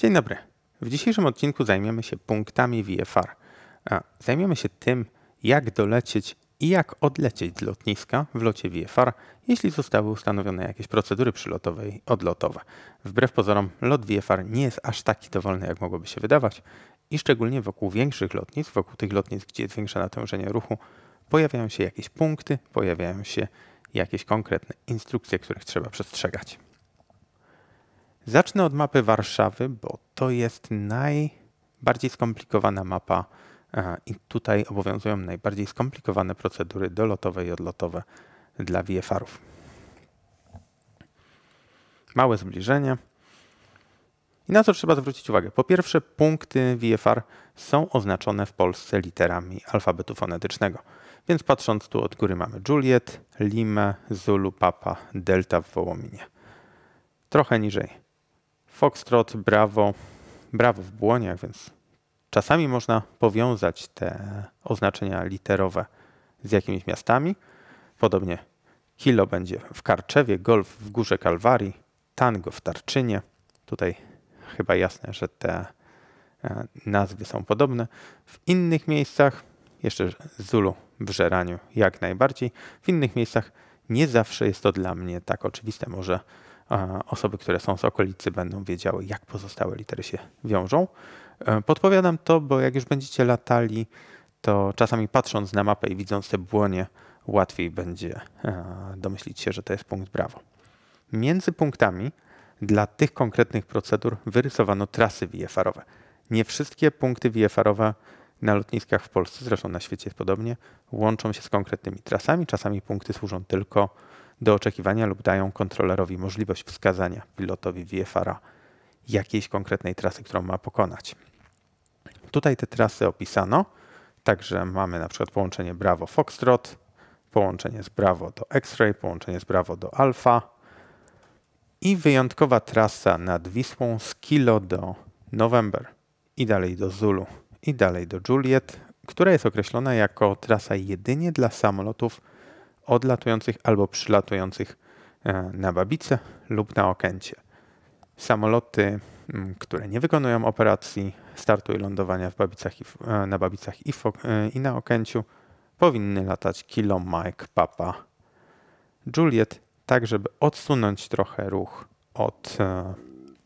Dzień dobry. W dzisiejszym odcinku zajmiemy się punktami VFR. A zajmiemy się tym, jak dolecieć i jak odlecieć z lotniska w locie VFR, jeśli zostały ustanowione jakieś procedury przylotowe i odlotowe. Wbrew pozorom, lot VFR nie jest aż taki dowolny, jak mogłoby się wydawać i szczególnie wokół większych lotnisk, wokół tych lotnisk, gdzie jest większe natężenie ruchu, pojawiają się jakieś punkty, pojawiają się jakieś konkretne instrukcje, których trzeba przestrzegać. Zacznę od mapy Warszawy, bo to jest najbardziej skomplikowana mapa e, i tutaj obowiązują najbardziej skomplikowane procedury dolotowe i odlotowe dla VFR-ów. Małe zbliżenie. I na co trzeba zwrócić uwagę? Po pierwsze, punkty VFR są oznaczone w Polsce literami alfabetu fonetycznego. Więc patrząc tu od góry mamy Juliet, Lima, Zulu, Papa, Delta w Wołominie. Trochę niżej Foxtrot, Bravo, Bravo w błoniach, więc czasami można powiązać te oznaczenia literowe z jakimiś miastami. Podobnie Kilo będzie w Karczewie, Golf w Górze Kalwarii, Tango w Tarczynie. Tutaj chyba jasne, że te e, nazwy są podobne. W innych miejscach, jeszcze Zulu w Żeraniu jak najbardziej, w innych miejscach nie zawsze jest to dla mnie tak oczywiste. Może osoby, które są z okolicy, będą wiedziały, jak pozostałe litery się wiążą. E, podpowiadam to, bo jak już będziecie latali, to czasami patrząc na mapę i widząc te błonie, łatwiej będzie e, domyślić się, że to jest punkt brawo. Między punktami dla tych konkretnych procedur wyrysowano trasy VFR-owe. Nie wszystkie punkty VFR-owe na lotniskach w Polsce, zresztą na świecie jest podobnie, łączą się z konkretnymi trasami. Czasami punkty służą tylko do oczekiwania lub dają kontrolerowi możliwość wskazania pilotowi VFR-a jakiejś konkretnej trasy, którą ma pokonać. Tutaj te trasy opisano, także mamy na przykład połączenie Bravo Foxtrot, połączenie z Bravo do X-Ray, połączenie z Bravo do Alpha i wyjątkowa trasa nad Wisłą z Kilo do November i dalej do Zulu i dalej do Juliet, która jest określona jako trasa jedynie dla samolotów odlatujących albo przylatujących e, na Babice lub na Okęcie. Samoloty, które nie wykonują operacji startu i lądowania w Babicach i e, na Babicach i, w, e, i na Okęciu, powinny latać Kilo, Mike, Papa, Juliet, tak żeby odsunąć trochę ruch od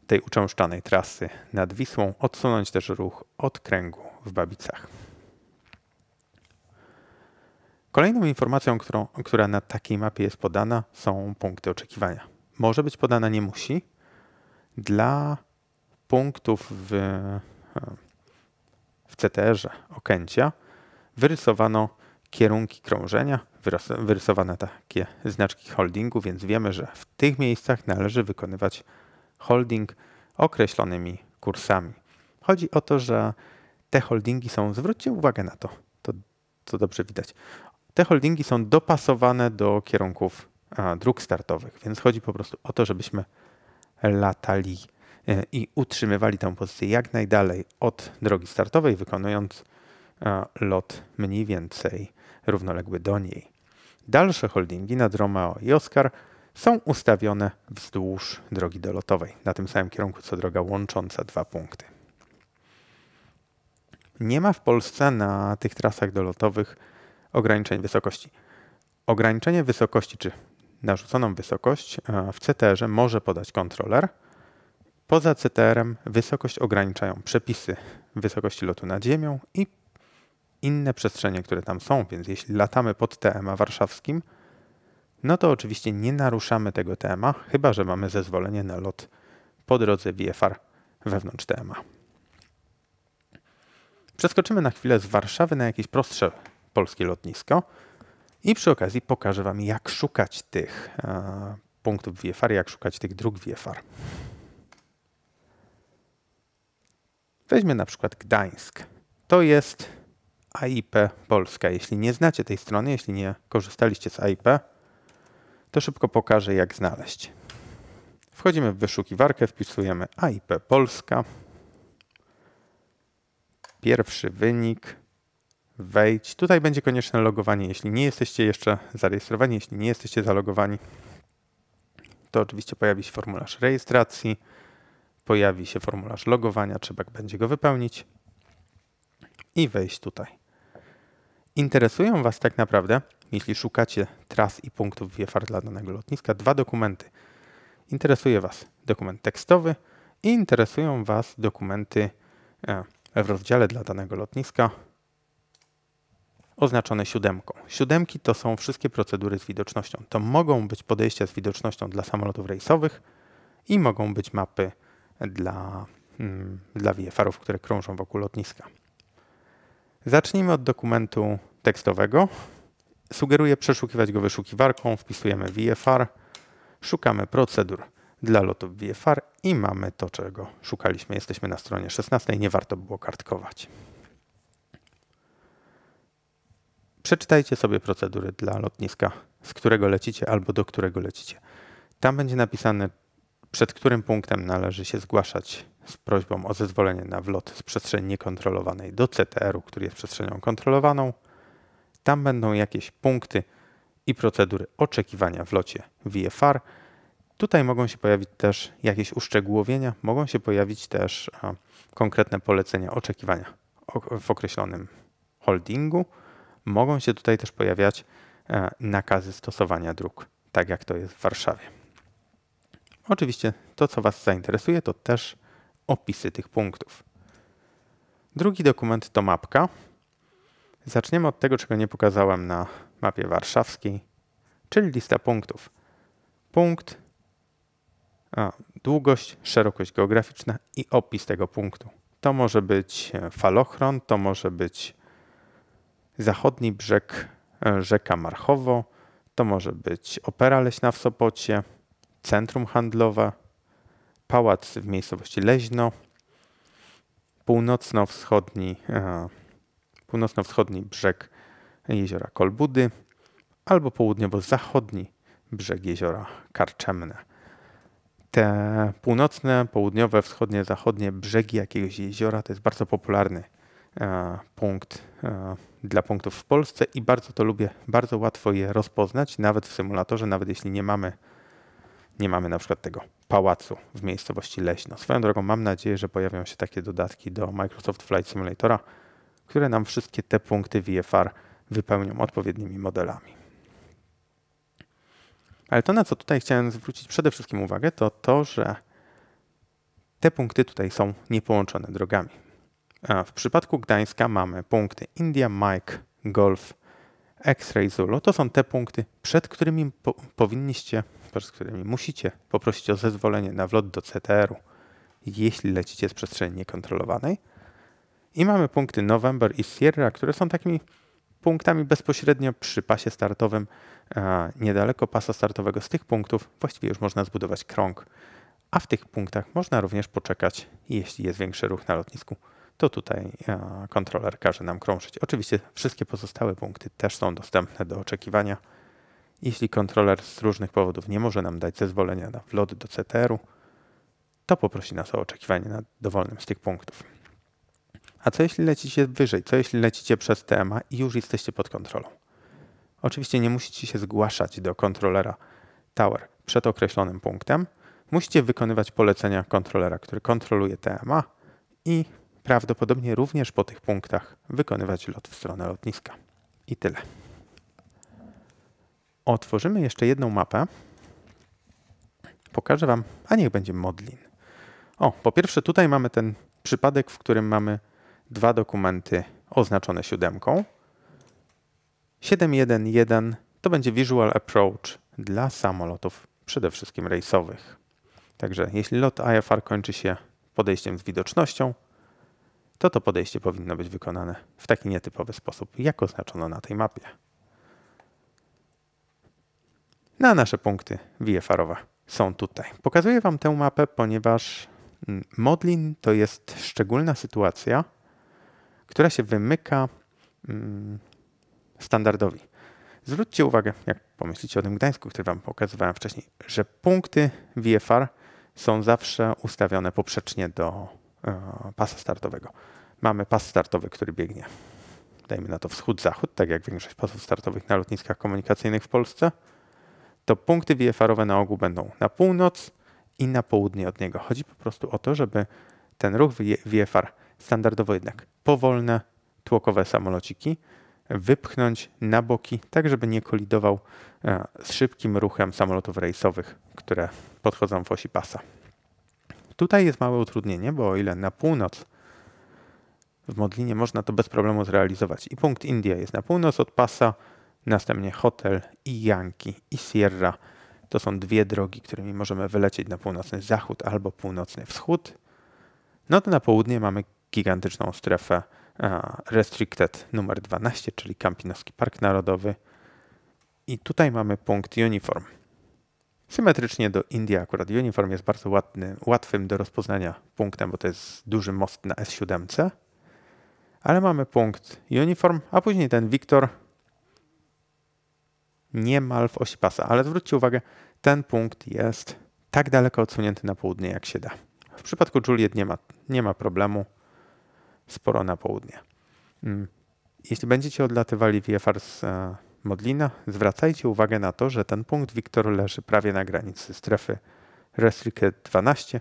tej uczęszczanej trasy nad Wisłą, odsunąć też ruch od kręgu w Babicach. Kolejną informacją, którą, która na takiej mapie jest podana, są punkty oczekiwania. Może być podana, nie musi. Dla punktów w, w CTR-ze Okęcia wyrysowano kierunki krążenia, wyrysowane takie znaczki holdingu, więc wiemy, że w tych miejscach należy wykonywać holding określonymi kursami. Chodzi o to, że te holdingi są, zwróćcie uwagę na to, to, to dobrze widać. Te holdingi są dopasowane do kierunków dróg startowych, więc chodzi po prostu o to, żebyśmy latali e, i utrzymywali tę pozycję jak najdalej od drogi startowej, wykonując lot mniej więcej równoległy do niej. Dalsze holdingi nad Romeo i Oscar są ustawione wzdłuż drogi dolotowej, na tym samym kierunku co droga łącząca dwa punkty. Nie ma w Polsce na tych trasach dolotowych ograniczeń wysokości. Ograniczenie wysokości, czy narzuconą wysokość e, w CTR-ze może podać kontroler. Poza CTR-em wysokość ograniczają przepisy wysokości lotu nad ziemią i inne przestrzenie, które tam są, więc jeśli latamy pod TMA warszawskim, no to oczywiście nie naruszamy tego TMA, chyba że mamy zezwolenie na lot po drodze VFR wewnątrz TMA. Przeskoczymy na chwilę z Warszawy na jakieś prostsze polskie lotnisko. I przy okazji pokażę Wam, jak szukać tych e, punktów VFR, jak szukać tych dróg VFR. Weźmy na przykład Gdańsk. To jest AIP Polska. Jeśli nie znacie tej strony, jeśli nie korzystaliście z AIP, to szybko pokażę, jak znaleźć. Wchodzimy w wyszukiwarkę, wpisujemy AIP Polska. Pierwszy wynik wejdź. Tutaj będzie konieczne logowanie, jeśli nie jesteście jeszcze zarejestrowani, jeśli nie jesteście zalogowani, to oczywiście pojawi się formularz rejestracji. pojawi się formularz logowania, trzeba będzie go wypełnić i wejść tutaj. Interesują Was tak naprawdę, jeśli szukacie tras i punktów VFR dla danego lotniska, dwa dokumenty. Interesuje Was dokument tekstowy i interesują Was dokumenty e, w rozdziale dla danego lotniska oznaczone siódemką. Siódemki to są wszystkie procedury z widocznością. To mogą być podejścia z widocznością dla samolotów rejsowych i mogą być mapy dla, mm, dla VFR-ów, które krążą wokół lotniska. Zacznijmy od dokumentu tekstowego. Sugeruję przeszukiwać go wyszukiwarką, wpisujemy VFR, szukamy procedur dla lotów VFR i mamy to, czego szukaliśmy. Jesteśmy na stronie 16, nie warto było kartkować. Przeczytajcie sobie procedury dla lotniska, z którego lecicie albo do którego lecicie. Tam będzie napisane, przed którym punktem należy się zgłaszać z prośbą o zezwolenie na wlot z przestrzeni niekontrolowanej do CTR-u, który jest przestrzenią kontrolowaną. Tam będą jakieś punkty i procedury oczekiwania w locie VFR. Tutaj mogą się pojawić też jakieś uszczegółowienia, mogą się pojawić też konkretne polecenia oczekiwania w określonym holdingu. Mogą się tutaj też pojawiać e, nakazy stosowania dróg, tak jak to jest w Warszawie. Oczywiście to, co Was zainteresuje, to też opisy tych punktów. Drugi dokument to mapka. Zaczniemy od tego, czego nie pokazałem na mapie warszawskiej, czyli lista punktów. Punkt, a, długość, szerokość geograficzna i opis tego punktu. To może być e, falochron, to może być zachodni brzeg e, rzeka Marchowo, to może być Opera Leśna w Sopocie, centrum handlowe, pałac w miejscowości Leźno, północno-wschodni, e, północno-wschodni brzeg jeziora Kolbudy albo południowo-zachodni brzeg jeziora Karczemne. Te północne, południowe, wschodnie, zachodnie brzegi jakiegoś jeziora to jest bardzo popularny punkt e, dla punktów w Polsce i bardzo to lubię. Bardzo łatwo je rozpoznać, nawet w symulatorze, nawet jeśli nie mamy, nie mamy na przykład tego pałacu w miejscowości Leśno. Swoją drogą mam nadzieję, że pojawią się takie dodatki do Microsoft Flight Simulatora, które nam wszystkie te punkty VFR wypełnią odpowiednimi modelami. Ale to, na co tutaj chciałem zwrócić przede wszystkim uwagę, to to, że te punkty tutaj są niepołączone drogami. W przypadku Gdańska mamy punkty India, Mike, Golf, X-Ray Zulu. To są te punkty, przed którymi po powinniście, przed którymi musicie poprosić o zezwolenie na wlot do CTR-u, jeśli lecicie z przestrzeni niekontrolowanej. I mamy punkty November i Sierra, które są takimi punktami bezpośrednio przy pasie startowym, niedaleko pasa startowego. Z tych punktów właściwie już można zbudować krąg, a w tych punktach można również poczekać, jeśli jest większy ruch na lotnisku to tutaj e, kontroler każe nam krążyć. Oczywiście wszystkie pozostałe punkty też są dostępne do oczekiwania. Jeśli kontroler z różnych powodów nie może nam dać zezwolenia na wlot do CTR-u, to poprosi nas o oczekiwanie na dowolnym z tych punktów. A co jeśli lecicie wyżej? Co jeśli lecicie przez TMA i już jesteście pod kontrolą? Oczywiście nie musicie się zgłaszać do kontrolera Tower przed określonym punktem. Musicie wykonywać polecenia kontrolera, który kontroluje TMA i prawdopodobnie również po tych punktach wykonywać lot w stronę lotniska. I tyle. Otworzymy jeszcze jedną mapę. Pokażę Wam, a niech będzie Modlin. O, po pierwsze tutaj mamy ten przypadek, w którym mamy dwa dokumenty oznaczone siódemką. 7.1.1 to będzie Visual Approach dla samolotów, przede wszystkim rejsowych. Także jeśli lot IFR kończy się podejściem z widocznością, to to podejście powinno być wykonane w taki nietypowy sposób, jak oznaczono na tej mapie. Na nasze punkty VFR-owe są tutaj. Pokazuję Wam tę mapę, ponieważ mm, Modlin to jest szczególna sytuacja, która się wymyka mm, standardowi. Zwróćcie uwagę, jak pomyślicie o tym Gdańsku, który Wam pokazywałem wcześniej, że punkty VFR są zawsze ustawione poprzecznie do pasa startowego. Mamy pas startowy, który biegnie, dajmy na to wschód-zachód, tak jak większość pasów startowych na lotniskach komunikacyjnych w Polsce. To punkty VFR-owe na ogół będą na północ i na południe od niego. Chodzi po prostu o to, żeby ten ruch VFR, standardowo jednak powolne, tłokowe samolociki, wypchnąć na boki, tak żeby nie kolidował e, z szybkim ruchem samolotów rejsowych, które podchodzą w osi pasa. Tutaj jest małe utrudnienie, bo o ile na północ w Modlinie można to bez problemu zrealizować i punkt India jest na północ od pasa, następnie hotel i Yankee i Sierra. To są dwie drogi, którymi możemy wylecieć na północny zachód albo północny wschód. No to na południe mamy gigantyczną strefę Restricted numer 12, czyli Kampinoski Park Narodowy. I tutaj mamy punkt Uniform. Symetrycznie do Indii akurat Uniform jest bardzo łatwy, łatwym do rozpoznania punktem, bo to jest duży most na S7. Ale mamy punkt Uniform, a później ten Victor niemal w osi pasa. Ale zwróćcie uwagę, ten punkt jest tak daleko odsunięty na południe, jak się da. W przypadku Juliet nie ma, nie ma problemu sporo na południe. Mm. Jeśli będziecie odlatywali VFR z e, Modlina, zwracajcie uwagę na to, że ten punkt Wiktor leży prawie na granicy strefy Restricted 12,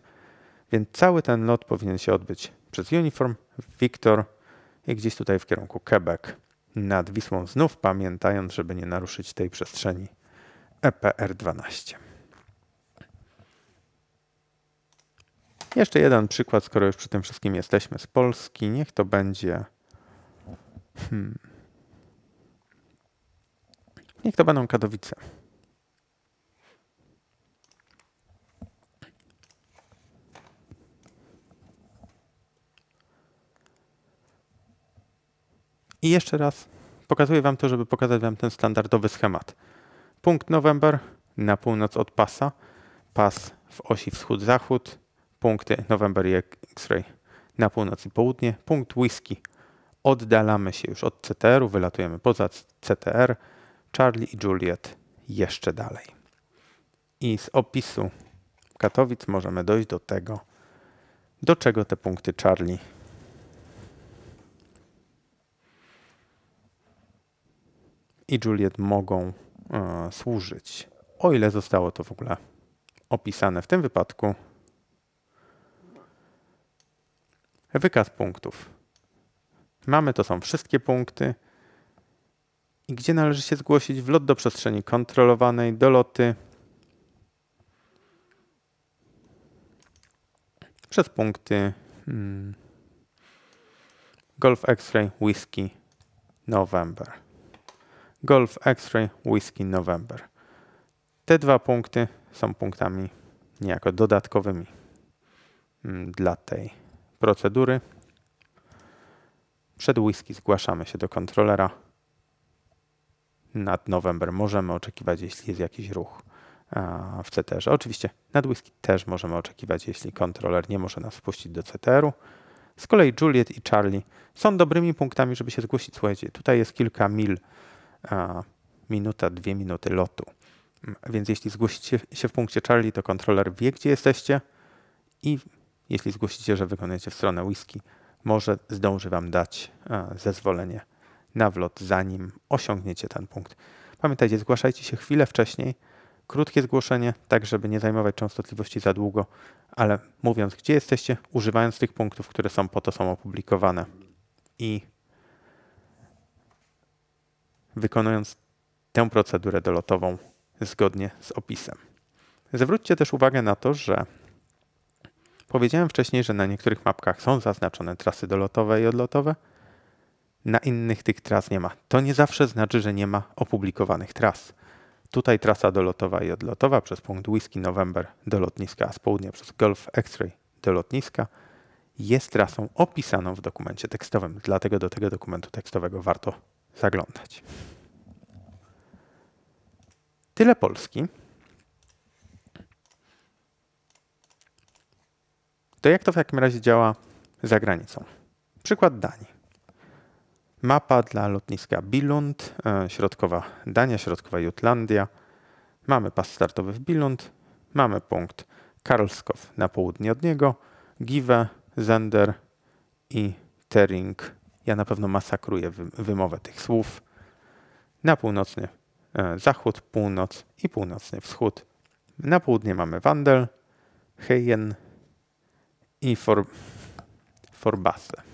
więc cały ten lot powinien się odbyć przez Uniform, Wiktor i gdzieś tutaj w kierunku Quebec nad Wisłą znów pamiętając, żeby nie naruszyć tej przestrzeni EPR-12. Jeszcze jeden przykład, skoro już przy tym wszystkim jesteśmy z Polski. Niech to będzie. Hmm. Niech to będą Katowice. I jeszcze raz pokazuję Wam to, żeby pokazać Wam ten standardowy schemat. Punkt November na północ od pasa, pas w osi wschód-zachód, punkty November i X-Ray na północ i południe, punkt Whisky. Oddalamy się już od CTR-u, wylatujemy poza CTR, Charlie i Juliet jeszcze dalej. I z opisu Katowic możemy dojść do tego, do czego te punkty Charlie i Juliet mogą e, służyć, o ile zostało to w ogóle opisane. W tym wypadku Wykaz punktów. Mamy, to są wszystkie punkty. Gdzie należy się zgłosić? Wlot do przestrzeni kontrolowanej, do loty. Przez punkty hmm, Golf X-Ray, Whiskey, November. Golf X-Ray, Whiskey, November. Te dwa punkty są punktami niejako dodatkowymi hmm, dla tej procedury. Przed whisky zgłaszamy się do kontrolera. Nad November możemy oczekiwać, jeśli jest jakiś ruch w CTR. Oczywiście nad whisky też możemy oczekiwać, jeśli kontroler nie może nas wpuścić do CTR-u. Z kolei Juliet i Charlie są dobrymi punktami, żeby się zgłosić. Słuchajcie, tutaj jest kilka mil, minuta, dwie minuty lotu. Więc jeśli zgłosicie się w punkcie Charlie, to kontroler wie, gdzie jesteście i jeśli zgłosicie, że wykonujecie w stronę whisky, może zdąży Wam dać e, zezwolenie na wlot, zanim osiągniecie ten punkt. Pamiętajcie, zgłaszajcie się chwilę wcześniej, krótkie zgłoszenie, tak żeby nie zajmować częstotliwości za długo, ale mówiąc, gdzie jesteście, używając tych punktów, które są po to są opublikowane i wykonując tę procedurę dolotową zgodnie z opisem. Zwróćcie też uwagę na to, że Powiedziałem wcześniej, że na niektórych mapkach są zaznaczone trasy dolotowe i odlotowe, na innych tych tras nie ma. To nie zawsze znaczy, że nie ma opublikowanych tras. Tutaj trasa dolotowa i odlotowa przez punkt Whisky November do lotniska, a z południa przez Gulf X-Ray do lotniska jest trasą opisaną w dokumencie tekstowym. Dlatego do tego dokumentu tekstowego warto zaglądać. Tyle Polski. To jak to w takim razie działa za granicą? Przykład Danii. Mapa dla lotniska Billund, e, środkowa Dania, środkowa Jutlandia. Mamy pas startowy w Billund, mamy punkt Karlskow na południe od niego, Give, Zender i Tering. Ja na pewno masakruję wymowę tych słów. Na północny e, zachód, północ i północny wschód. Na południe mamy Wandel, Hejen i For, Forbase.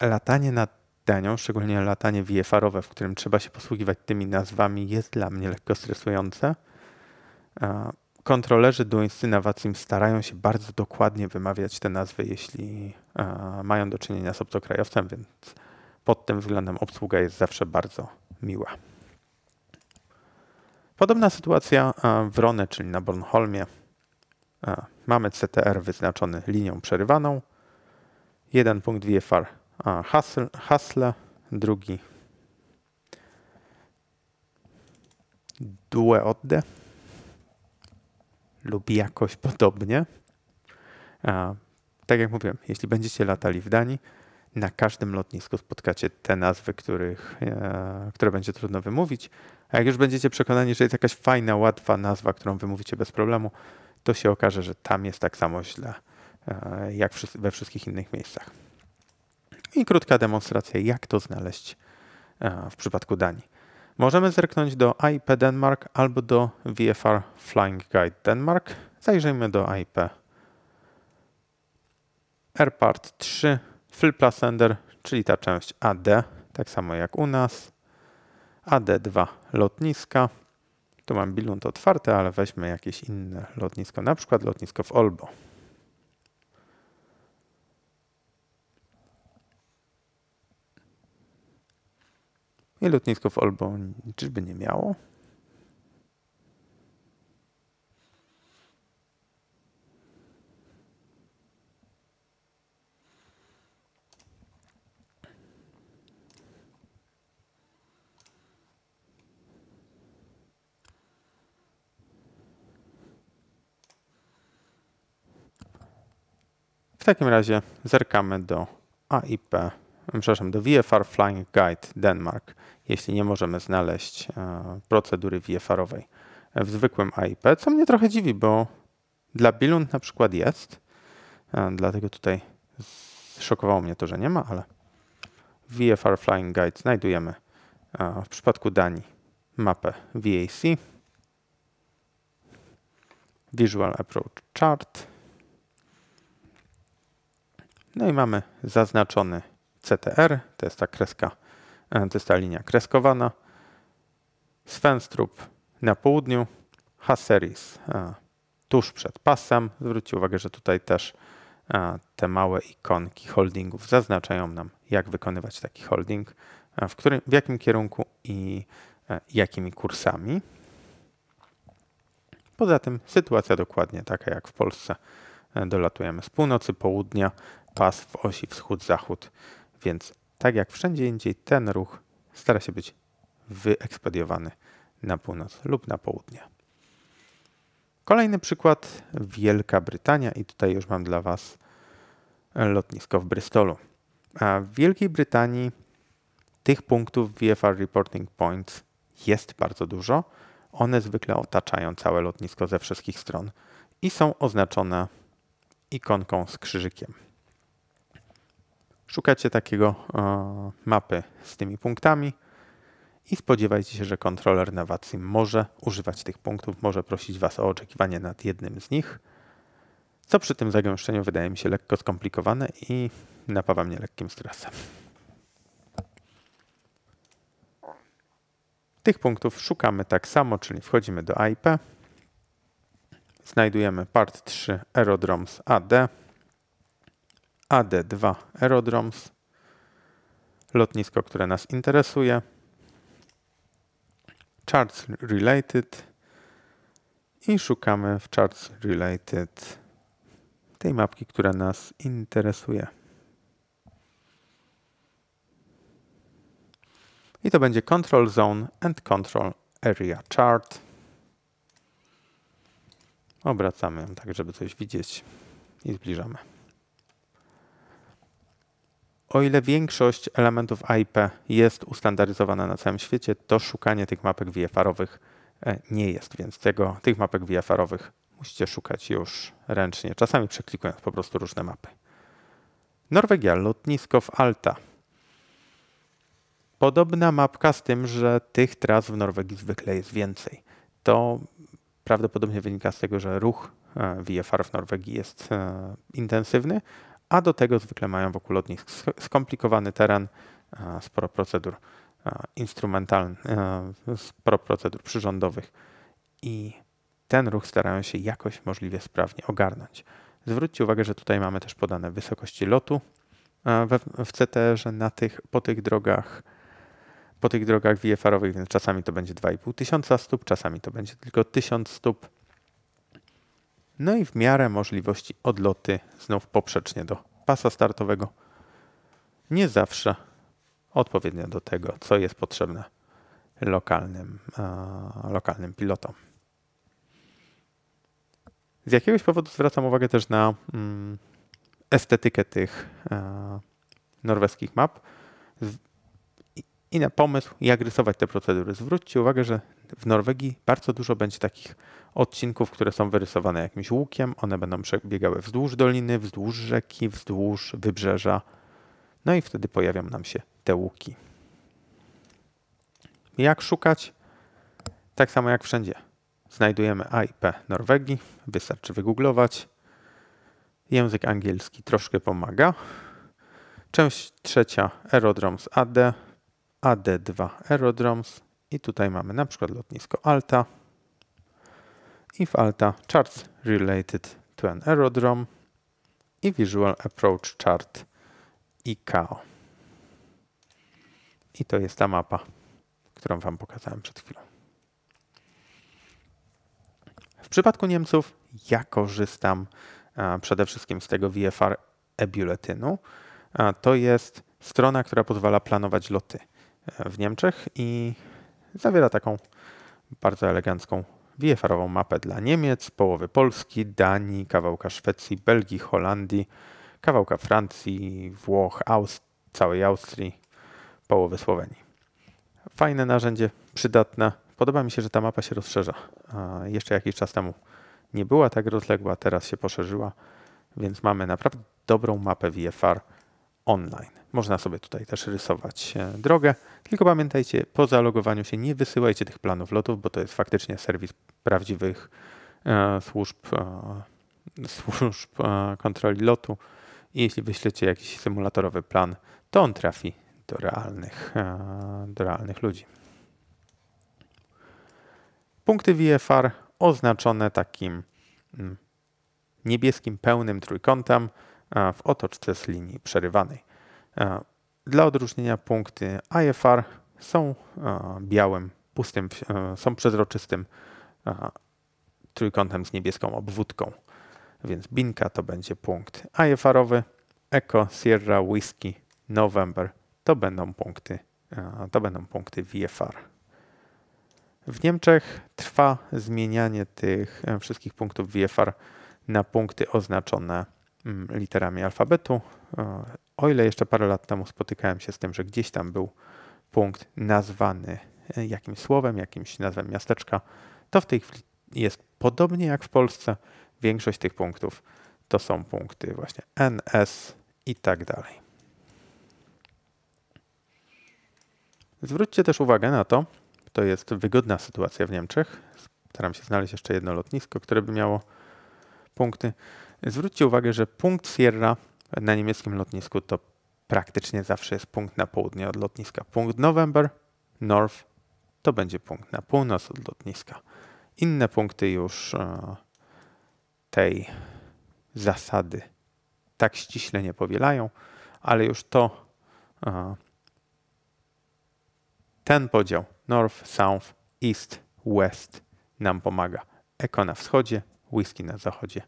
Latanie nad Danią, szczególnie latanie VFR-owe, w którym trzeba się posługiwać tymi nazwami, jest dla mnie lekko stresujące. Kontrolerzy duńscy na Wacim starają się bardzo dokładnie wymawiać te nazwy, jeśli mają do czynienia z obcokrajowcem, więc pod tym względem obsługa jest zawsze bardzo miła. Podobna sytuacja w Rone, czyli na Bornholmie. Mamy CTR wyznaczony linią przerywaną. Jeden punkt VFR hasle, drugi due odde lub jakoś podobnie. tak jak mówiłem, jeśli będziecie latali w Danii, na każdym lotnisku spotkacie te nazwy, których, e, które będzie trudno wymówić. A jak już będziecie przekonani, że jest jakaś fajna, łatwa nazwa, którą wymówicie bez problemu, to się okaże, że tam jest tak samo źle e, jak we wszystkich innych miejscach. I krótka demonstracja, jak to znaleźć e, w przypadku Danii. Możemy zerknąć do IP Denmark albo do VFR Flying Guide Denmark. Zajrzyjmy do IP. AirPart 3 Flip Sender, czyli ta część AD, tak samo jak u nas. AD2 lotniska. Tu mam Billund otwarte, ale weźmy jakieś inne lotnisko, na przykład lotnisko w Olbo. I lotnisko w Olbo czyżby nie miało? W takim razie zerkamy do AIP, przepraszam, do VFR Flying Guide Denmark, jeśli nie możemy znaleźć e, procedury VFR-owej w zwykłym AIP, co mnie trochę dziwi, bo dla Billund na przykład jest, e, dlatego tutaj zszokowało mnie to, że nie ma, ale VFR Flying Guide znajdujemy e, w przypadku Danii mapę VAC, Visual Approach Chart, no i mamy zaznaczony CTR, to jest ta kreska, e, to jest ta linia kreskowana. Svenstrup na południu, Haseris e, tuż przed pasem. Zwróćcie uwagę, że tutaj też e, te małe ikonki holdingów zaznaczają nam, jak wykonywać taki holding, w, którym, w jakim kierunku i jakimi kursami. Poza tym sytuacja dokładnie taka jak w Polsce. Dolatujemy z północy, południa, pas w osi wschód-zachód, więc tak jak wszędzie indziej ten ruch stara się być wyekspediowany na północ lub na południe. Kolejny przykład Wielka Brytania i tutaj już mam dla Was lotnisko w Bristolu. A w Wielkiej Brytanii tych punktów VFR Reporting Points jest bardzo dużo. One zwykle otaczają całe lotnisko ze wszystkich stron i są oznaczone ikonką z krzyżykiem. Szukacie takiego mapy z tymi punktami i spodziewajcie się, że kontroler Navacim może używać tych punktów, może prosić Was o oczekiwanie nad jednym z nich, co przy tym zagęszczeniu wydaje mi się lekko skomplikowane i napawa mnie lekkim stresem. Tych punktów szukamy tak samo, czyli wchodzimy do IP, znajdujemy part 3 Aerodroms AD, AD2 Aerodroms, lotnisko, które nas interesuje, Charts Related i szukamy w Charts Related tej mapki, która nas interesuje. I to będzie Control Zone and Control Area Chart. Obracamy ją tak, żeby coś widzieć i zbliżamy. O ile większość elementów IP jest ustandaryzowana na całym świecie, to szukanie tych mapek VFR-owych e, nie jest, więc tego, tych mapek VFR-owych musicie szukać już ręcznie, czasami przeklikując po prostu różne mapy. Norwegia, lotnisko w Alta. Podobna mapka z tym, że tych tras w Norwegii zwykle jest więcej. To prawdopodobnie wynika z tego, że ruch VFR w Norwegii jest intensywny, a do tego zwykle mają wokół lotnisk skomplikowany teren, sporo procedur instrumentalnych, sporo procedur przyrządowych i ten ruch starają się jakoś możliwie sprawnie ogarnąć. Zwróćcie uwagę, że tutaj mamy też podane wysokości lotu w CTR-ze na tych, po tych drogach po tych drogach VFR-owych, więc czasami to będzie 2,5 tysiąca stóp, czasami to będzie tylko 1000 stóp. No i w miarę możliwości odloty znów poprzecznie do pasa startowego. Nie zawsze odpowiednio do tego, co jest potrzebne lokalnym, lokalnym pilotom. Z jakiegoś powodu zwracam uwagę też na mm, estetykę tych e, norweskich map i na pomysł, jak rysować te procedury. Zwróćcie uwagę, że w Norwegii bardzo dużo będzie takich odcinków, które są wyrysowane jakimś łukiem. One będą przebiegały wzdłuż doliny, wzdłuż rzeki, wzdłuż wybrzeża. No i wtedy pojawią nam się te łuki. Jak szukać? Tak samo jak wszędzie. Znajdujemy AIP Norwegii. Wystarczy wygooglować. Język angielski troszkę pomaga. Część trzecia Aerodroms AD. AD2 Aerodroms i tutaj mamy na przykład lotnisko Alta i w Alta Charts Related to an Aerodrome i Visual Approach Chart ICAO. I to jest ta mapa, którą Wam pokazałem przed chwilą. W przypadku Niemców ja korzystam przede wszystkim z tego VFR e-biuletynu. To jest strona, która pozwala planować loty w Niemczech i zawiera taką bardzo elegancką VFR-ową mapę dla Niemiec, połowy Polski, Danii, kawałka Szwecji, Belgii, Holandii, kawałka Francji, Włoch, Aust całej Austrii, połowy Słowenii. Fajne narzędzie, przydatne. Podoba mi się, że ta mapa się rozszerza. Jeszcze jakiś czas temu nie była tak rozległa, teraz się poszerzyła, więc mamy naprawdę dobrą mapę VFR online. Można sobie tutaj też rysować e, drogę, tylko pamiętajcie, po zalogowaniu się nie wysyłajcie tych planów lotów, bo to jest faktycznie serwis prawdziwych e, służb, e, służb kontroli lotu. I jeśli wyślecie jakiś symulatorowy plan, to on trafi do realnych, do realnych ludzi. Punkty VFR oznaczone takim mm, niebieskim pełnym trójkątem w otoczce z linii przerywanej. Dla odróżnienia punkty IFR są białym, pustym, są przezroczystym trójkątem z niebieską obwódką. Więc Binka to będzie punkt IFR-owy, Echo, Sierra, Whiskey, November to będą punkty, to będą punkty VFR. W Niemczech trwa zmienianie tych wszystkich punktów VFR na punkty oznaczone literami alfabetu. O ile jeszcze parę lat temu spotykałem się z tym, że gdzieś tam był punkt nazwany e, jakimś słowem, jakimś nazwem miasteczka, to w tej chwili jest podobnie jak w Polsce. Większość tych punktów to są punkty właśnie NS i tak dalej. Zwróćcie też uwagę na to, to jest wygodna sytuacja w Niemczech. Staram się znaleźć jeszcze jedno lotnisko, które by miało punkty. Zwróćcie uwagę, że punkt Sierra na niemieckim lotnisku to praktycznie zawsze jest punkt na południe od lotniska. Punkt November, North, to będzie punkt na północ od lotniska. Inne punkty już e, tej zasady tak ściśle nie powielają, ale już to e, ten podział North, South, East, West nam pomaga. Eko na wschodzie, whisky na zachodzie,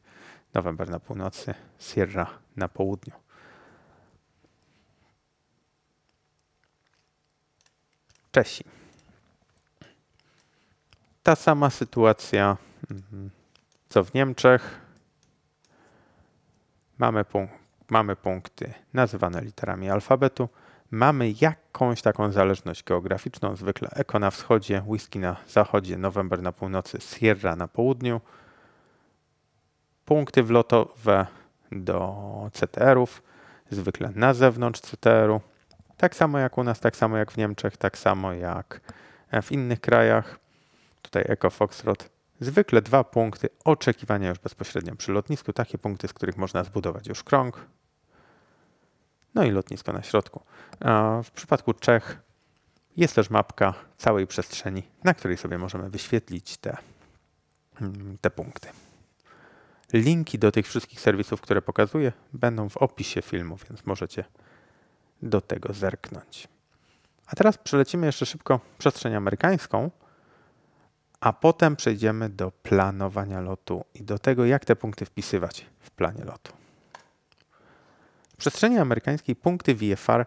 November na północy, Sierra na południu. Czesi. Ta sama sytuacja mhm, co w Niemczech. Mamy, punk mamy punkty nazywane literami alfabetu. Mamy jakąś taką zależność geograficzną, zwykle Eko na wschodzie, Whisky na zachodzie, November na północy, Sierra na południu. Punkty wlotowe do CTR-ów, zwykle na zewnątrz CTR-u. Tak samo jak u nas, tak samo jak w Niemczech, tak samo jak w innych krajach. Tutaj Eco Foxtrot Zwykle dwa punkty oczekiwania już bezpośrednio przy lotnisku, takie punkty, z których można zbudować już krąg. No i lotnisko na środku. W przypadku Czech jest też mapka całej przestrzeni, na której sobie możemy wyświetlić te, mm, te punkty. Linki do tych wszystkich serwisów, które pokazuję, będą w opisie filmu, więc możecie do tego zerknąć. A teraz przelecimy jeszcze szybko przestrzeń amerykańską, a potem przejdziemy do planowania lotu i do tego, jak te punkty wpisywać w planie lotu. W przestrzeni amerykańskiej punkty VFR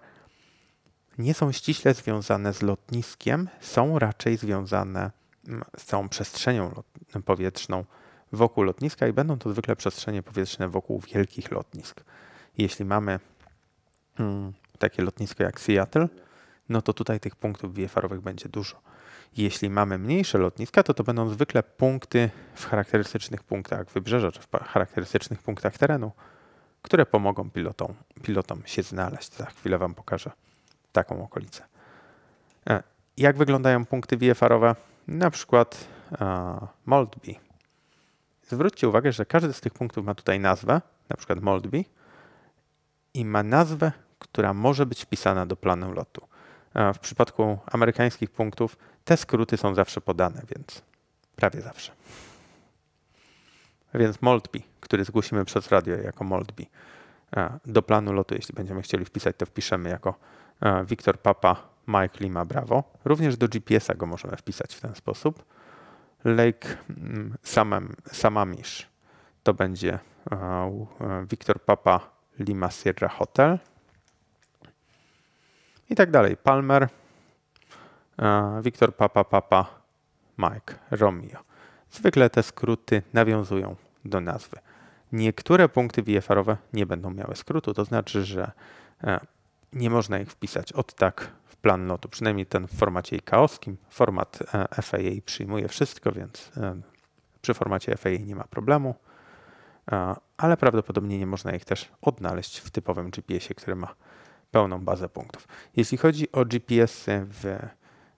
nie są ściśle związane z lotniskiem, są raczej związane mm, z całą przestrzenią powietrzną wokół lotniska i będą to zwykle przestrzenie powietrzne wokół wielkich lotnisk. Jeśli mamy hmm, takie lotnisko jak Seattle, no to tutaj tych punktów VFR-owych będzie dużo. Jeśli mamy mniejsze lotniska, to to będą zwykle punkty w charakterystycznych punktach wybrzeża, czy w charakterystycznych punktach terenu, które pomogą pilotom, pilotom się znaleźć. Za chwilę Wam pokażę taką okolicę. E, jak wyglądają punkty VFR-owe? Na przykład uh. Zwróćcie uwagę, że każdy z tych punktów ma tutaj nazwę, na przykład Moldby, i ma nazwę, która może być wpisana do planu lotu. W przypadku amerykańskich punktów te skróty są zawsze podane, więc prawie zawsze. Więc Moldby, który zgłosimy przez radio jako Moldby, do planu lotu, jeśli będziemy chcieli wpisać, to wpiszemy jako Victor Papa Mike Lima Bravo. Również do GPS-a go możemy wpisać w ten sposób. Lake mm, Samam, Samamish to będzie Victor Papa Lima Sierra Hotel i tak dalej. Palmer, Victor Papa Papa Mike Romeo. Zwykle te skróty nawiązują do nazwy. Niektóre punkty VFR-owe nie będą miały skrótu, to znaczy, że e, nie można ich wpisać od tak w plan lotu, przynajmniej ten w formacie ICAO-skim. Format e, FAA przyjmuje wszystko, więc e, przy formacie FAA nie ma problemu, ale prawdopodobnie nie można ich też odnaleźć w typowym GPS-ie, który ma pełną bazę punktów. Jeśli chodzi o GPS-y w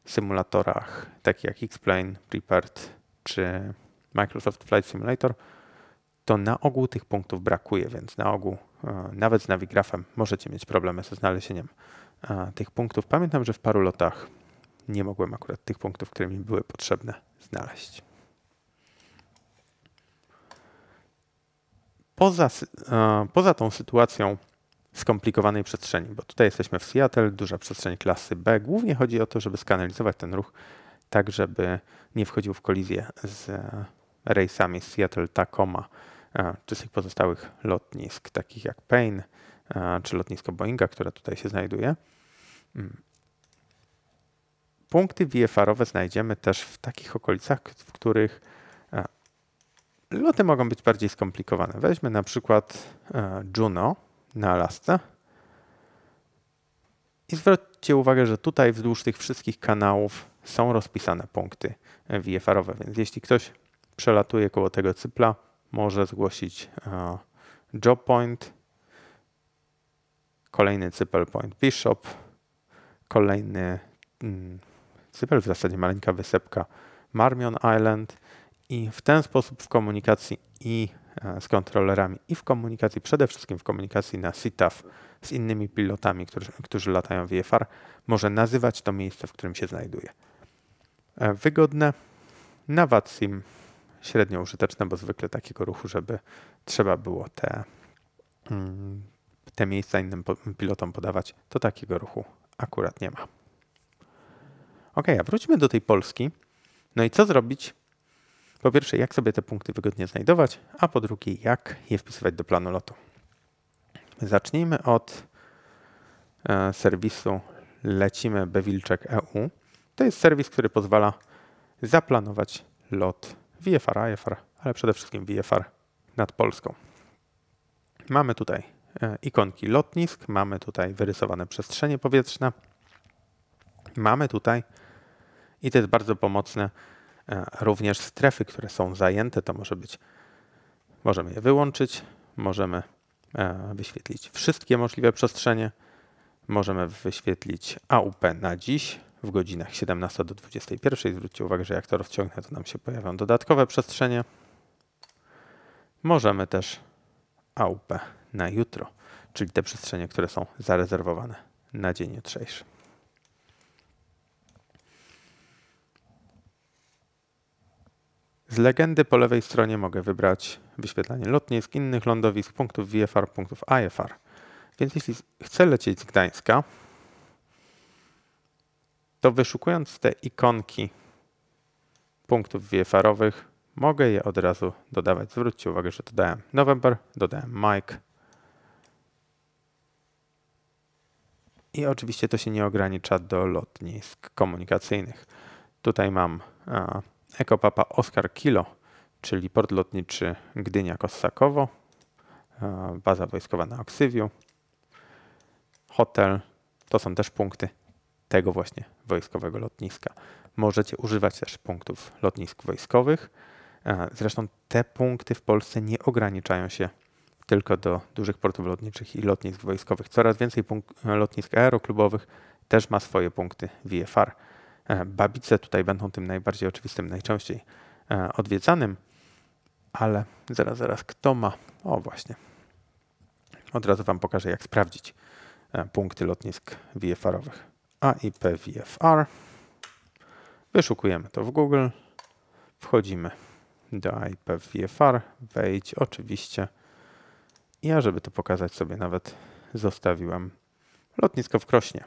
symulatorach takich jak X-Plane, Prepared czy Microsoft Flight Simulator, to na ogół tych punktów brakuje, więc na ogół e, nawet z Navigrafem możecie mieć problemy ze znalezieniem e, tych punktów. Pamiętam, że w paru lotach nie mogłem akurat tych punktów, które mi były potrzebne, znaleźć. Poza, e, poza tą sytuacją skomplikowanej przestrzeni, bo tutaj jesteśmy w Seattle, duża przestrzeń klasy B. Głównie chodzi o to, żeby skanalizować ten ruch tak, żeby nie wchodził w kolizję z rejsami z Seattle, Tacoma czy z tych pozostałych lotnisk, takich jak Payne czy lotnisko Boeinga, które tutaj się znajduje. Mm. Punkty VFR-owe znajdziemy też w takich okolicach, w których loty mogą być bardziej skomplikowane. Weźmy na przykład Juno, na Alasce. I zwróćcie uwagę, że tutaj wzdłuż tych wszystkich kanałów są rozpisane punkty VFR-owe, więc jeśli ktoś przelatuje koło tego cypla, może zgłosić uh, job point, kolejny cypel point Bishop, kolejny mm, cypel, w zasadzie maleńka wysepka Marmion Island. I w ten sposób w komunikacji i E, z kontrolerami i w komunikacji, przede wszystkim w komunikacji na CTAF z innymi pilotami, którzy, którzy latają VFR, może nazywać to miejsce, w którym się znajduje. E, wygodne, na VATSIM średnio użyteczne, bo zwykle takiego ruchu, żeby trzeba było te, mm, te miejsca innym pilotom podawać, to takiego ruchu akurat nie ma. Ok, a wróćmy do tej Polski. No i co zrobić, po pierwsze, jak sobie te punkty wygodnie znajdować, a po drugie, jak je wpisywać do planu lotu. Zacznijmy od e, serwisu Lecimy Bewilczek EU. To jest serwis, który pozwala zaplanować lot VFR, IFR, ale przede wszystkim VFR nad Polską. Mamy tutaj e, ikonki lotnisk, mamy tutaj wyrysowane przestrzenie powietrzne, mamy tutaj, i to jest bardzo pomocne, E, również strefy, które są zajęte, to może być, możemy je wyłączyć, możemy e, wyświetlić wszystkie możliwe przestrzenie, możemy wyświetlić AUP na dziś, w godzinach 17 do 21. Zwróćcie uwagę, że jak to rozciągnę, to nam się pojawią dodatkowe przestrzenie. Możemy też AUP na jutro, czyli te przestrzenie, które są zarezerwowane na dzień jutrzejszy. Z legendy po lewej stronie mogę wybrać wyświetlanie lotnisk, innych lądowisk, punktów VFR, punktów IFR. Więc jeśli chcę lecieć z Gdańska, to wyszukując te ikonki punktów VFR-owych, mogę je od razu dodawać. Zwróćcie uwagę, że dodałem November, dodałem Mike. I oczywiście to się nie ogranicza do lotnisk komunikacyjnych. Tutaj mam Ekopapa Oscar Kilo, czyli port lotniczy Gdynia-Kossakowo, baza wojskowa na Oksywiu, hotel, to są też punkty tego właśnie wojskowego lotniska. Możecie używać też punktów lotnisk wojskowych. Zresztą te punkty w Polsce nie ograniczają się tylko do dużych portów lotniczych i lotnisk wojskowych. Coraz więcej lotnisk aeroklubowych też ma swoje punkty VFR. E, Babice tutaj będą tym najbardziej oczywistym, najczęściej e, odwiedzanym, ale zaraz, zaraz, kto ma? O właśnie. Od razu Wam pokażę, jak sprawdzić e, punkty lotnisk VFR-owych. AIP VFR. Wyszukujemy to w Google. Wchodzimy do AIP VFR. Wejdź oczywiście. Ja, żeby to pokazać sobie, nawet zostawiłem lotnisko w Krośnie.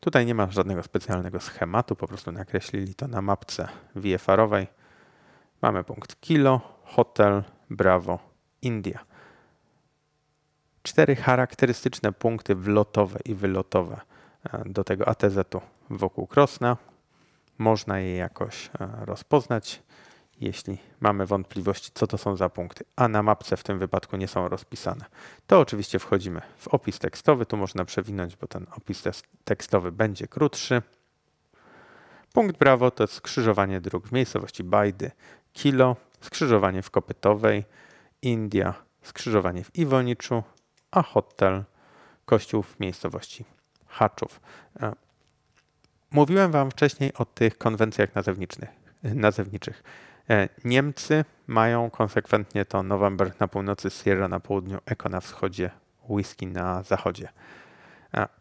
Tutaj nie ma żadnego specjalnego schematu, po prostu nakreślili to na mapce VFR-owej. Mamy punkt Kilo, Hotel, Bravo, India. Cztery charakterystyczne punkty wlotowe i wylotowe e, do tego ATZ-u wokół Krosna. Można je jakoś e, rozpoznać jeśli mamy wątpliwości, co to są za punkty, a na mapce w tym wypadku nie są rozpisane, to oczywiście wchodzimy w opis tekstowy. Tu można przewinąć, bo ten opis tekstowy będzie krótszy. Punkt brawo to skrzyżowanie dróg w miejscowości Bajdy, Kilo, skrzyżowanie w Kopytowej, India, skrzyżowanie w Iwoniczu, a hotel, kościół w miejscowości Haczów. E, mówiłem Wam wcześniej o tych konwencjach nazewniczych. nazewniczych. E, Niemcy mają konsekwentnie to November na północy, Sierra na południu, Eko na wschodzie, Whisky na zachodzie.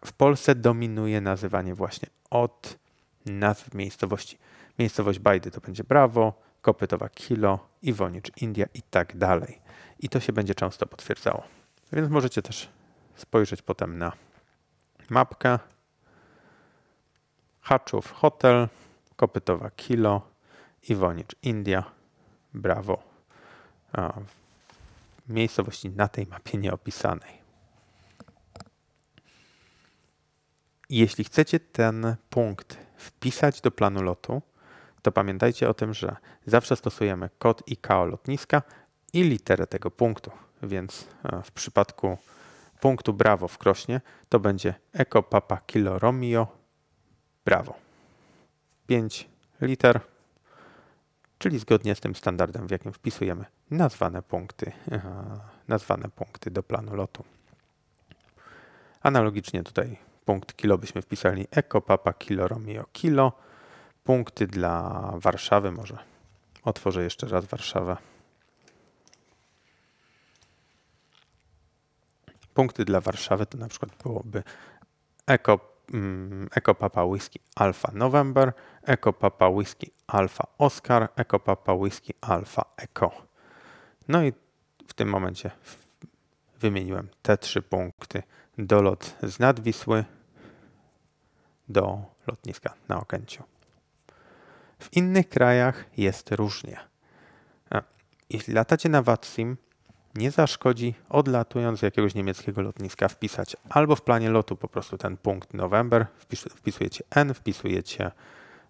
W Polsce dominuje nazywanie właśnie od nazw miejscowości. Miejscowość Bajdy to będzie Brawo, Kopytowa Kilo, Iwonicz India i tak dalej. I to się będzie często potwierdzało. Więc możecie też spojrzeć potem na mapkę. Haczów Hotel, Kopytowa Kilo, Iwonicz, India, Brawo. W miejscowości na tej mapie nieopisanej. Jeśli chcecie ten punkt wpisać do planu lotu, to pamiętajcie o tym, że zawsze stosujemy kod ICAO lotniska i literę tego punktu. Więc e, w przypadku punktu Brawo w Krośnie to będzie Eko Papa Kilo Romeo Brawo. 5 liter czyli zgodnie z tym standardem, w jakim wpisujemy nazwane punkty, nazwane punkty do planu lotu. Analogicznie tutaj punkt kilo byśmy wpisali Eko Papa Kilo Romeo Kilo. Punkty dla Warszawy, może otworzę jeszcze raz Warszawę. Punkty dla Warszawy to na przykład byłoby Eko Mm, Eco Papa Whisky Alpha November, Eco Papa Whisky Alpha Oscar, Eco Papa Whisky Alpha Eco. No i w tym momencie wymieniłem te trzy punkty. Dolot z Nadwisły do lotniska na Okęciu. W innych krajach jest różnie. Jeśli latacie na Watsim, nie zaszkodzi odlatując z jakiegoś niemieckiego lotniska wpisać albo w planie lotu po prostu ten punkt November, wpisujecie N, wpisujecie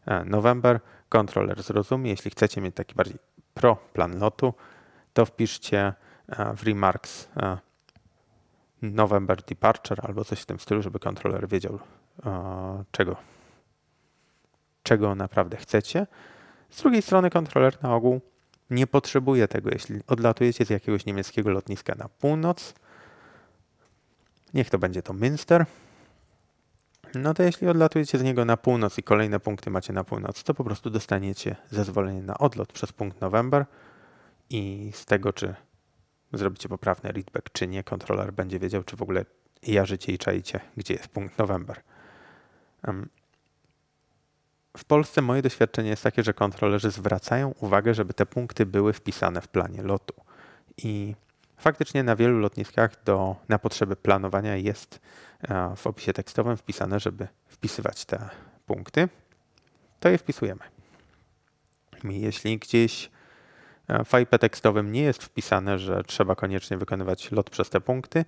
e, November, kontroler zrozumie. Jeśli chcecie mieć taki bardziej pro plan lotu, to wpiszcie e, w remarks e, November Departure albo coś w tym stylu, żeby kontroler wiedział czego, czego naprawdę chcecie. Z drugiej strony kontroler na ogół nie potrzebuje tego, jeśli odlatujecie z jakiegoś niemieckiego lotniska na północ Niech to będzie to Münster. No to jeśli odlatujecie z niego na północ i kolejne punkty macie na północ, to po prostu dostaniecie zezwolenie na odlot przez punkt November i z tego, czy zrobicie poprawny readback, czy nie, kontroler będzie wiedział, czy w ogóle jarzycie i czaicie, gdzie jest punkt November. W Polsce moje doświadczenie jest takie, że kontrolerzy zwracają uwagę, żeby te punkty były wpisane w planie lotu. I faktycznie na wielu lotniskach do, na potrzeby planowania jest e, w opisie tekstowym wpisane, żeby wpisywać te punkty. To je wpisujemy. Jeśli gdzieś e, w IP tekstowym nie jest wpisane, że trzeba koniecznie wykonywać lot przez te punkty,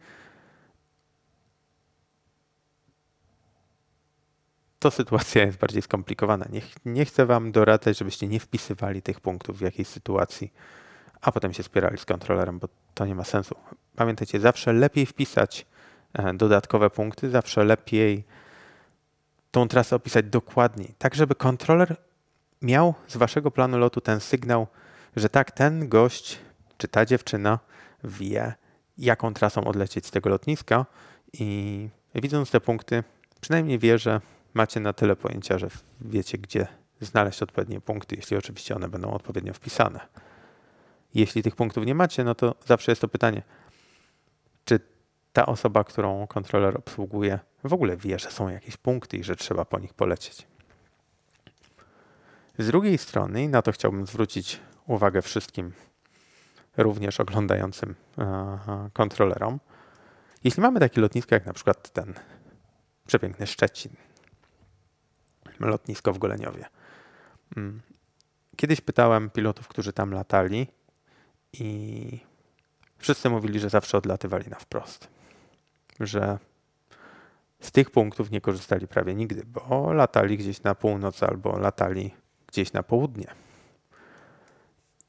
to sytuacja jest bardziej skomplikowana. Nie, nie chcę Wam doradzać, żebyście nie wpisywali tych punktów w jakiejś sytuacji, a potem się spierali z kontrolerem, bo to nie ma sensu. Pamiętajcie, zawsze lepiej wpisać e, dodatkowe punkty, zawsze lepiej tą trasę opisać dokładniej, tak żeby kontroler miał z Waszego planu lotu ten sygnał, że tak, ten gość czy ta dziewczyna wie, jaką trasą odlecieć z tego lotniska i widząc te punkty, przynajmniej wie, że macie na tyle pojęcia, że wiecie, gdzie znaleźć odpowiednie punkty, jeśli oczywiście one będą odpowiednio wpisane. Jeśli tych punktów nie macie, no to zawsze jest to pytanie, czy ta osoba, którą kontroler obsługuje, w ogóle wie, że są jakieś punkty i że trzeba po nich polecieć. Z drugiej strony, i na to chciałbym zwrócić uwagę wszystkim, również oglądającym kontrolerom, jeśli mamy takie lotnisko jak na przykład ten przepiękny Szczecin, lotnisko w Goleniowie. Mm. Kiedyś pytałem pilotów, którzy tam latali i wszyscy mówili, że zawsze odlatywali na wprost. Że z tych punktów nie korzystali prawie nigdy, bo latali gdzieś na północ albo latali gdzieś na południe.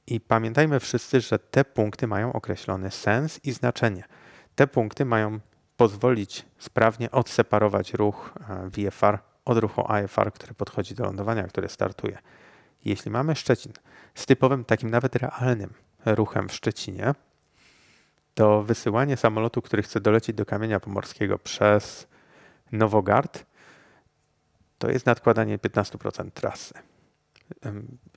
I pamiętajmy wszyscy, że te punkty mają określony sens i znaczenie. Te punkty mają pozwolić sprawnie odseparować ruch e, VFR od ruchu IFR, który podchodzi do lądowania, który startuje. Jeśli mamy Szczecin z typowym, takim nawet realnym ruchem w Szczecinie, to wysyłanie samolotu, który chce dolecieć do Kamienia Pomorskiego przez Nowogard, to jest nadkładanie 15% trasy.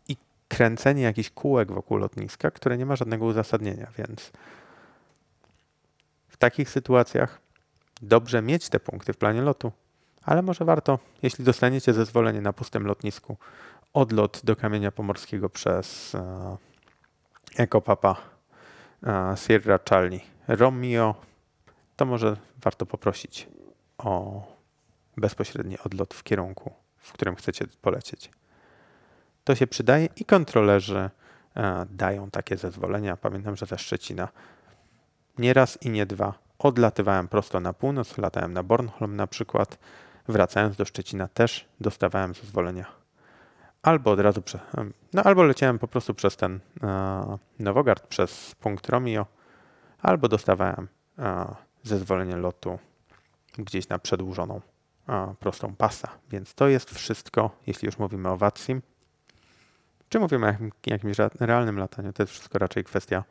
I kręcenie jakichś kółek wokół lotniska, które nie ma żadnego uzasadnienia, więc w takich sytuacjach dobrze mieć te punkty w planie lotu, ale może warto, jeśli dostaniecie zezwolenie na pustym lotnisku, odlot do Kamienia Pomorskiego przez e, Ekopapa e, Sierra Charlie Romeo, to może warto poprosić o bezpośredni odlot w kierunku, w którym chcecie polecieć. To się przydaje i kontrolerzy e, dają takie zezwolenia. Pamiętam, że ze Szczecina nie raz i nie dwa odlatywałem prosto na północ, latałem na Bornholm na przykład wracając do Szczecina też dostawałem zezwolenia. Albo od razu, prze, no albo leciałem po prostu przez ten e, Nowogard, przez punkt Romeo, albo dostawałem e, zezwolenie lotu gdzieś na przedłużoną e, prostą pasa. Więc to jest wszystko, jeśli już mówimy o VATSIM. Czy mówimy o jakimś realnym lataniu, to jest wszystko raczej kwestia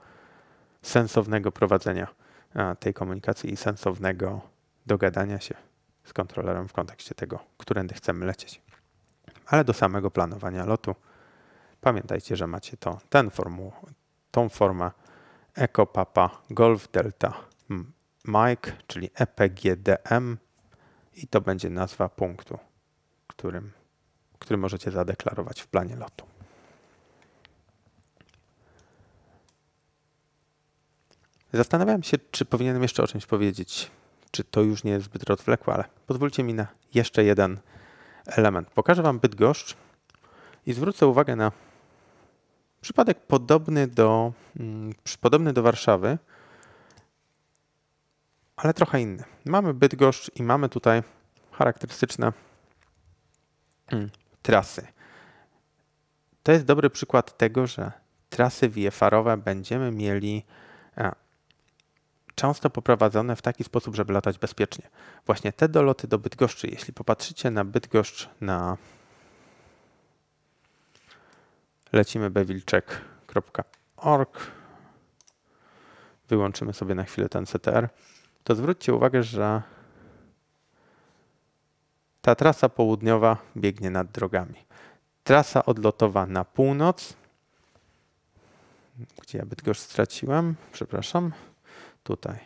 sensownego prowadzenia e, tej komunikacji i sensownego dogadania się z kontrolerem w kontekście tego, którędy chcemy lecieć. Ale do samego planowania lotu pamiętajcie, że macie to, ten formuł, tą formę Eco Papa Golf Delta Mike, czyli EPGDM i to będzie nazwa punktu, którym, który możecie zadeklarować w planie lotu. Zastanawiałem się, czy powinienem jeszcze o czymś powiedzieć czy to już nie jest zbyt rozwlekłe, ale pozwólcie mi na jeszcze jeden element. Pokażę Wam Bydgoszcz i zwrócę uwagę na przypadek podobny do, mm, podobny do Warszawy, ale trochę inny. Mamy Bydgoszcz i mamy tutaj charakterystyczne mm, trasy. To jest dobry przykład tego, że trasy VFR-owe będziemy mieli często poprowadzone w taki sposób, żeby latać bezpiecznie. Właśnie te doloty do Bydgoszczy, jeśli popatrzycie na Bydgoszcz na lecimy bewilczek.org wyłączymy sobie na chwilę ten CTR, to zwróćcie uwagę, że ta trasa południowa biegnie nad drogami. Trasa odlotowa na północ, gdzie ja Bydgoszcz straciłem, przepraszam, tutaj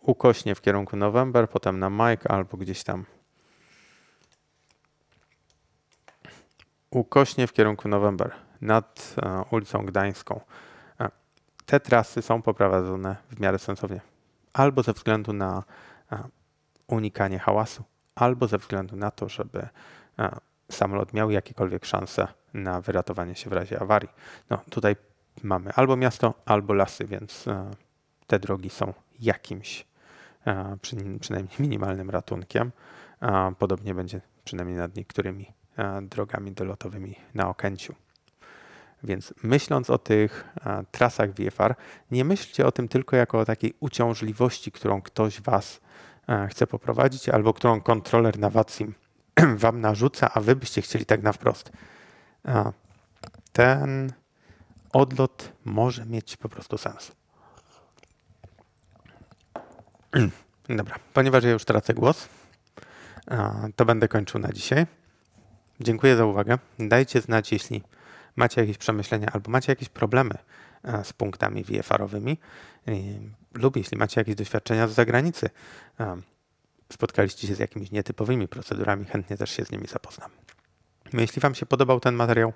ukośnie w kierunku November, potem na Mike albo gdzieś tam ukośnie w kierunku November nad e, ulicą Gdańską. E, te trasy są poprowadzone w miarę sensownie. Albo ze względu na e, unikanie hałasu, albo ze względu na to, żeby samolot miał jakiekolwiek szanse na wyratowanie się w razie awarii. No tutaj mamy albo miasto, albo lasy, więc te drogi są jakimś e, przynajmniej minimalnym ratunkiem. Podobnie będzie przynajmniej nad niektórymi drogami dolotowymi na Okęciu. Więc myśląc o tych trasach VFR, nie myślcie o tym tylko jako o takiej uciążliwości, którą ktoś was chce poprowadzić, albo którą kontroler na VATSIM wam narzuca, a wy byście chcieli tak na wprost. Ten odlot może mieć po prostu sens. Dobra, ponieważ ja już tracę głos, to będę kończył na dzisiaj. Dziękuję za uwagę. Dajcie znać, jeśli macie jakieś przemyślenia albo macie jakieś problemy z punktami VFR-owymi lub jeśli macie jakieś doświadczenia z zagranicy, spotkaliście się z jakimiś nietypowymi procedurami, chętnie też się z nimi zapoznam. Jeśli Wam się podobał ten materiał,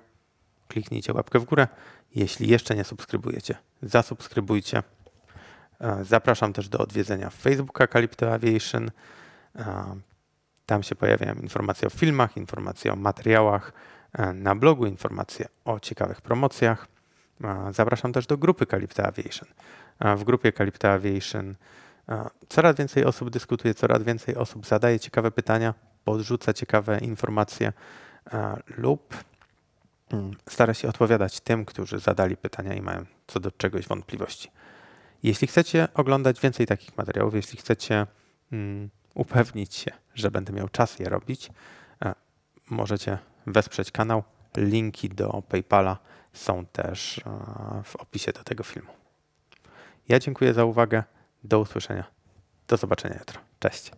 kliknijcie łapkę w górę. Jeśli jeszcze nie subskrybujecie, zasubskrybujcie. Zapraszam też do odwiedzenia Facebooka Calypto Aviation. Tam się pojawiają informacje o filmach, informacje o materiałach, na blogu informacje o ciekawych promocjach. Zapraszam też do grupy Calypto Aviation. W grupie Calypto Aviation coraz więcej osób dyskutuje, coraz więcej osób zadaje ciekawe pytania, podrzuca ciekawe informacje lub mm, stara się odpowiadać tym, którzy zadali pytania i mają co do czegoś wątpliwości. Jeśli chcecie oglądać więcej takich materiałów, jeśli chcecie mm, upewnić się, że będę miał czas je robić, możecie wesprzeć kanał. Linki do PayPala są też w opisie do tego filmu. Ja dziękuję za uwagę. Do usłyszenia. Do zobaczenia jutro. Cześć.